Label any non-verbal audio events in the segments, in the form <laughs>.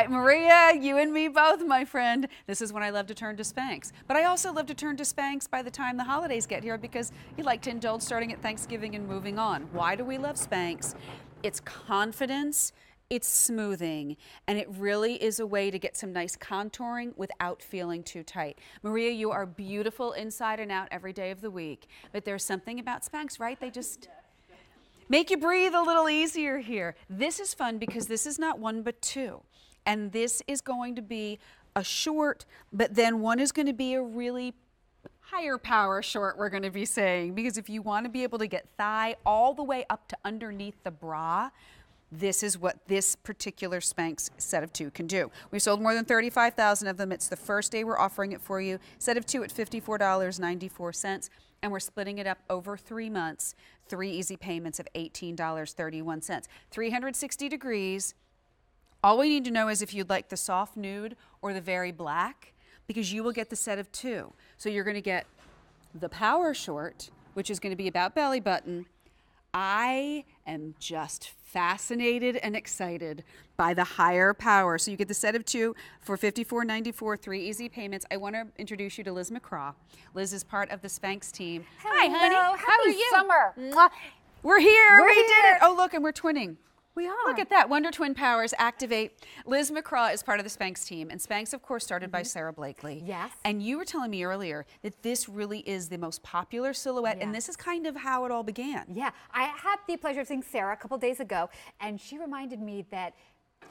Right, Maria, you and me both, my friend. This is when I love to turn to Spanx. But I also love to turn to Spanx by the time the holidays get here because you like to indulge starting at Thanksgiving and moving on. Why do we love Spanx? It's confidence, it's smoothing, and it really is a way to get some nice contouring without feeling too tight. Maria, you are beautiful inside and out every day of the week. But there's something about Spanx, right? They just make you breathe a little easier here. This is fun because this is not one but two. And this is going to be a short, but then one is going to be a really higher power short, we're going to be saying. Because if you want to be able to get thigh all the way up to underneath the bra, this is what this particular Spanx set of two can do. We've sold more than 35,000 of them. It's the first day we're offering it for you. Set of two at $54.94, and we're splitting it up over three months. Three easy payments of $18.31. 360 degrees. All we need to know is if you'd like the soft nude or the very black, because you will get the set of two. So you're going to get the power short, which is going to be about belly button. I am just fascinated and excited by the higher power. So you get the set of two for $54.94, three easy payments. I want to introduce you to Liz McCraw. Liz is part of the Spanx team. Hi, honey. Hello, How are you? summer. Mwah. We're here. We're we did it. Oh, look, and we're twinning. We are. Look at that. Wonder Twin powers activate. Liz McCraw is part of the Spanx team. And Spanx, of course, started by Sara Blakely. Mm-hmm. Yes. And you were telling me earlier that this really is the most popular silhouette. And this is kind of how it all began. Yeah, I had the pleasure of seeing Sara a couple days ago, and she reminded me that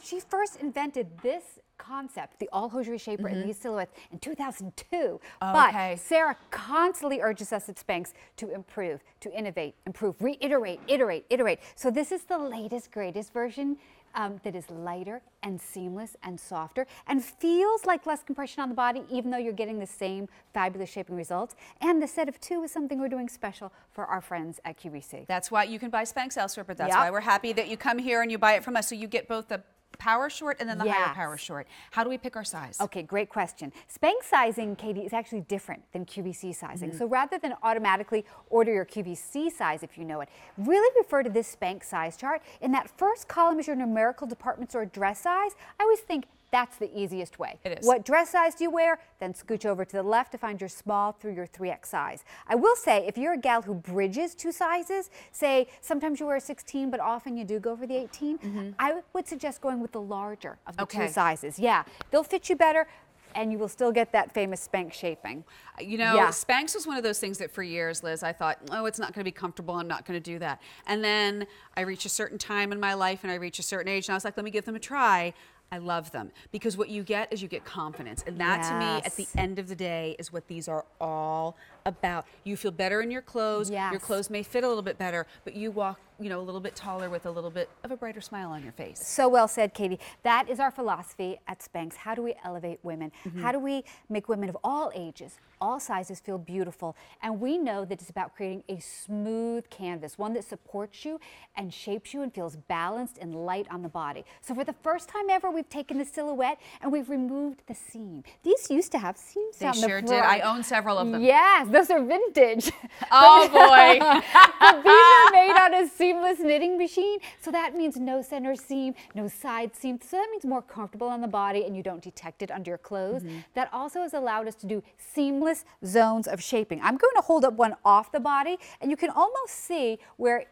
she first invented this concept, the all hosiery shaper in these silhouettes, in 2002. but. Sara constantly urges us at Spanx to improve, to innovate, improve, reiterate, iterate, iterate. So this is the latest, greatest version. Um, that is lighter and seamless and softer and feels like less compression on the body, even though you're getting the same fabulous shaping results. And the set of two is something we're doing special for our friends at QVC. That's why you can buy Spanx elsewhere, but that's Yep. why we're happy that you come here and you buy it from us. So you get both the power short and then the higher power short. How do we pick our size? Okay, great question. Spanx sizing, Katie, is actually different than QVC sizing. Mm-hmm. So rather than automatically order your QVC size if you know it, really refer to this Spanx size chart. In that first column is your numerical department store dress size. I always think that's the easiest way. It is. What dress size do you wear? Then scooch over to the left to find your small through your 3X size. I will say, if you're a gal who bridges two sizes, say sometimes you wear a 16, but often you do go for the 18, mm-hmm. I would suggest going with the larger of the Okay. two sizes. Yeah, they'll fit you better. And you will still get that famous Spanx shaping. Uh, you know, Yeah. Spanx was one of those things that for years, Liz, I thought, oh, it's not going to be comfortable. I'm not going to do that. And then I reach a certain time in my life and I reach a certain age, and I was like, let me give them a try. I love them because what you get is you get confidence. And that to me, at the end of the day, is what these are all about. You feel better in your clothes. Your clothes may fit a little bit better, but you walk, you know, a little bit taller with a little bit of a brighter smile on your face. So well said, Katie. That is our philosophy at Spanx. How do we elevate women? Mm-hmm. How do we make women of all ages, all sizes feel beautiful? And we know that it's about creating a smooth canvas, one that supports you and shapes you and feels balanced and light on the body. So for the first time ever, we've taken the silhouette and we've removed the seam. These used to have seams They down the sure did. I own several of them. Yes, those are vintage. Oh, boy. <laughs> but these are made on a seamless knitting machine. So that means no center seam, no side seam. So that means more comfortable on the body and you don't detect it under your clothes. Mm-hmm. That also has allowed us to do seamless zones of shaping. I'm going to hold up one off the body and you can almost see where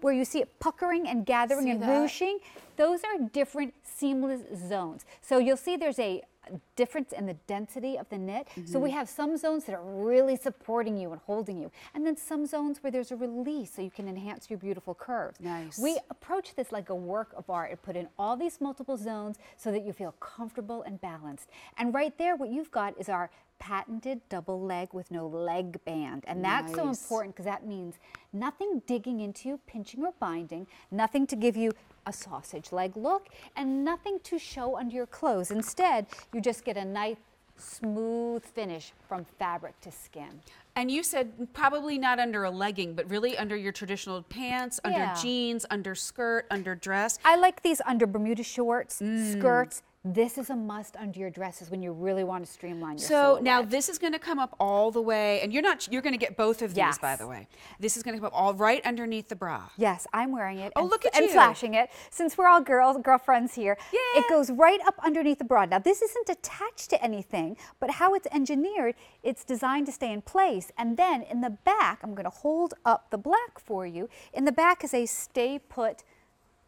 where you see it puckering and gathering See and that? ruching, those are different seamless zones. So you'll see there's a difference in the density of the knit. So we mm-hmm. have some zones that are really supporting you and holding you, and then some zones where there's a release so you can enhance your beautiful curves. Nice. We approach this like a work of art and put in all these multiple zones so that you feel comfortable and balanced. And right there, what you've got is our patented double leg with no leg band. And that's so important because that means nothing digging into you, pinching or binding, nothing to give you a sausage leg look, and nothing to show under your clothes. Instead, you just get a nice, smooth finish from fabric to skin. And you said probably not under a legging, but really under your traditional pants, under Yeah. jeans, under skirt, under dress. I like these under Bermuda shorts, mm. skirts, This is a must under your dresses when you really want to streamline your So now this is going to come up all the way, and you're not. You're going to get both of these, by the way. This is going to come up all right underneath the bra. Yes, I'm wearing it. Oh, and, look at and you. flashing it. Since we're all girls, girlfriends here, Yeah. it goes right up underneath the bra. Now, this isn't attached to anything, but how it's engineered, it's designed to stay in place. And then in the back, I'm going to hold up the black for you. In the back is a stay put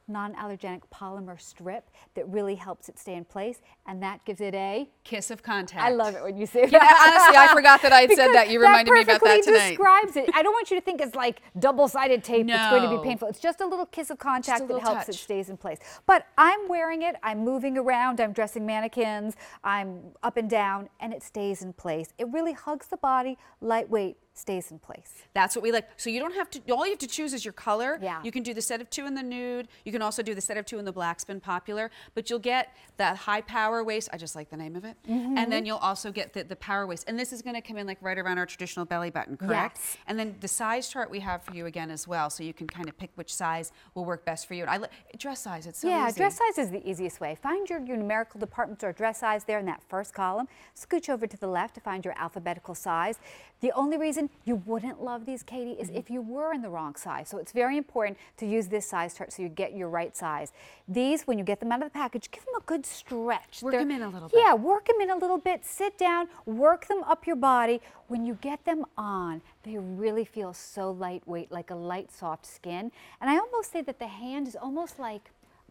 non-allergenic polymer strip that really helps it stay in place, and that gives it a. Kiss of contact. I love it when you say that. Yeah, honestly, I forgot that I had said that. You reminded me about that tonight. describes it. I don't want you to think it's like double-sided tape that's going to be painful. It's just a little kiss of contact that helps it stays in place. But I'm wearing it. I'm moving around. I'm dressing mannequins. I'm up and down, and it stays in place. It really hugs the body, lightweight, stays in place. That's what we like. So you don't have to. All you have to choose is your color. Yeah. You can do the set of two in the nude. You can also do the set of two in the black's been popular. But you'll get that high power waist. I just like the name of it. Mm-hmm. And then you'll also get the, the power waist. And this is going to come in like right around our traditional belly button, correct? Yes. And then the size chart we have for you again as well, so you can kind of pick which size will work best for you. And I dress size. It's so yeah, easy. dress size is the easiest way. Find your, your numerical department store dress size there in that first column. Scooch over to the left to find your alphabetical size. The only reason you wouldn't love these, Katie, is mm-hmm. if you were in the wrong size. So it's very important to use this size chart so you get your right size. These, when you get them out of the package, give them a good stretch. Work They're- 'em in a little bit. Yeah, work them in a little bit. Sit down, work them up your body. When you get them on, they really feel so lightweight, like a light, soft skin. And I almost say that the hand is almost like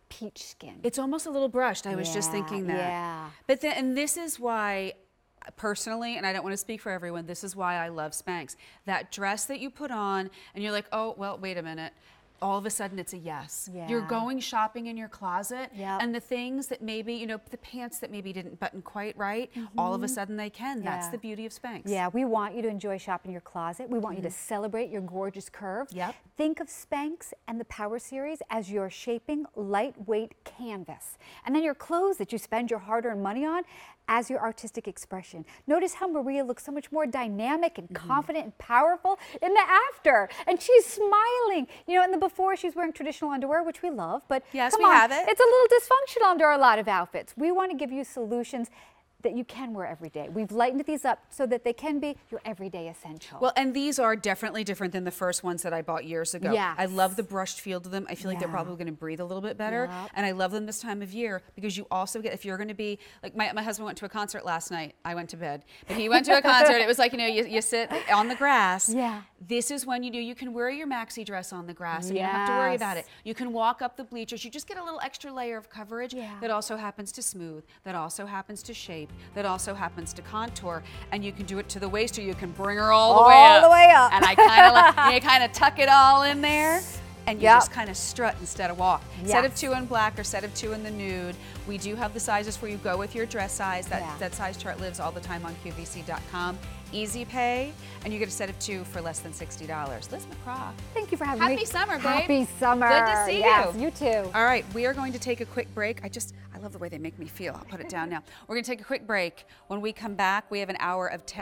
peach skin. It's almost a little brushed. I was just thinking that. yeah. But then, and this is why, personally, and I don't want to speak for everyone, this is why I love Spanx. That dress that you put on, and you're like, oh, well, wait a minute. All of a sudden, it's a yes. You're going shopping in your closet, Yep. and the things that maybe, you know, the pants that maybe didn't button quite right, all of a sudden they can. That's Mm-hmm. The beauty of Spanx. Yeah, we want you to enjoy shopping your closet. We want you to celebrate your gorgeous curves. Mm-hmm. Yep. Think of Spanx and the Power Series as your shaping lightweight canvas. And then your clothes that you spend your hard earned money on as your artistic expression. Notice how Maria looks so much more dynamic and Mm-hmm. confident and powerful in the after. And she's smiling. You know, in the before, she's wearing traditional underwear, which we love, but Yes, come we on, have it. It's a little dysfunctional under a lot of outfits. We want to give you solutions that you can wear every day. We've lightened these up so that they can be your everyday essential. Well, and these are definitely different than the first ones that I bought years ago. Yeah. I love the brushed feel to them. I feel like they're probably going to breathe a little bit better. Yep. And I love them this time of year because you also get, if you're going to be, like my, my husband went to a concert last night. I went to bed. But he went to a concert. It was like, you know, you, you sit on the grass. <laughs> Yeah. This is when you do, you can wear your maxi dress on the grass and you don't have to worry about it. You can walk up the bleachers. You just get a little extra layer of coverage Yeah. that also happens to smooth, that also happens to shape, that also happens to contour. And you can do it to the waist or you can bring her all the way up. All the way up. And I kind of like, <laughs> you kind of tuck it all in there. And you Yep. just kind of strut instead of walk. Set of two in black or set of two in the nude. We do have the sizes where you. Go with your dress size. That, Yeah. that size chart lives all the time on QVC.com. Easy pay, and you get a set of two for less than $60. Liz McCraw. Thank you for having me. Happy summer, babe. Happy summer. Good to see yes, you. you too. All right, we are going to take a quick break. I just, I love the way they make me feel. I'll put it down now. We're going to take a quick break. When we come back, we have an hour of 10.